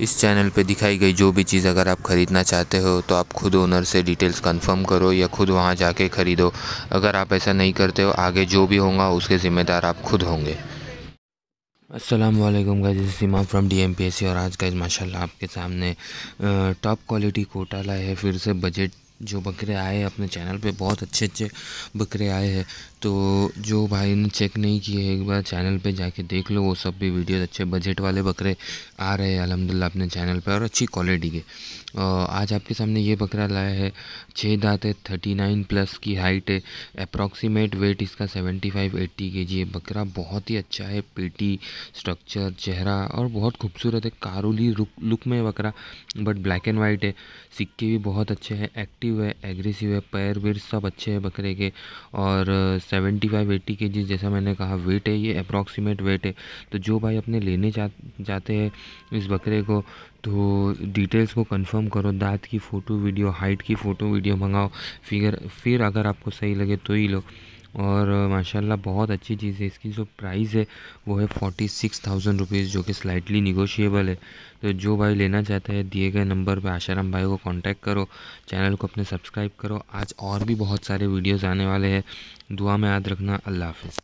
इस चैनल पे दिखाई गई जो भी चीज़ अगर आप ख़रीदना चाहते हो तो आप खुद ओनर से डिटेल्स कंफर्म करो या खुद वहाँ जाके ख़रीदो। अगर आप ऐसा नहीं करते हो, आगे जो भी होगा, उसके ज़िम्मेदार आप खुद होंगे। अस्सलाम वालेकुम गाइस सीमा फ्रॉम डीएमपीएससी और आज गाइस, माशाल्लाह आपके सामने टॉप क्वालिटी कोटा लाए है। फिर से बजट जो बकरे आए हैं अपने चैनल पे, बहुत अच्छे अच्छे बकरे आए हैं। तो जो भाई ने चेक नहीं किए एक बार चैनल पे जाके देख लो, वो सब भी वीडियोस अच्छे बजट वाले बकरे आ रहे हैं, अलहमदिल्ला अपने चैनल पे और अच्छी क्वालिटी के। आज आपके सामने ये बकरा लाया है छः दाँत है थर्टी नाइन प्लस की हाइट है अप्रॉक्सीमेट वेट इसका seventy five eighty K G बकरा बहुत ही अच्छा है, पेटी स्ट्रक्चर चेहरा और बहुत खूबसूरत है, कारोली लुक में बकरा बट ब्लैक एंड वाइट है। सिक्के भी बहुत अच्छे हैं एक्टिव है एग्रेसिव है पैर वेर सब अच्छे हैं बकरे के। और सेवेंटी फाइव एट्टी के जी जैसा मैंने कहा वेट है, ये अप्रॉक्सीमेट वेट है। तो जो भाई अपने लेने जा, जाते हैं इस बकरे को तो डिटेल्स को कंफर्म करो, दांत की फ़ोटो वीडियो हाइट की फ़ोटो वीडियो मंगाओ। फिगर, फिर अगर आपको सही लगे तो ही लो। और माशाल्लाह बहुत अच्छी चीज़ है। इसकी जो प्राइस है, वो है फोर्टी सिक्स थाउज़ेंड रुपीज़ जो कि स्लाइटली निगोशिएबल है। तो जो भाई लेना चाहता है, दिए गए नंबर पे आशाराम भाई को कांटेक्ट करो चैनल को अपने सब्सक्राइब करो। आज और भी बहुत सारे वीडियोस आने वाले हैं। दुआ में याद रखना। अल्लाह हाफिज़।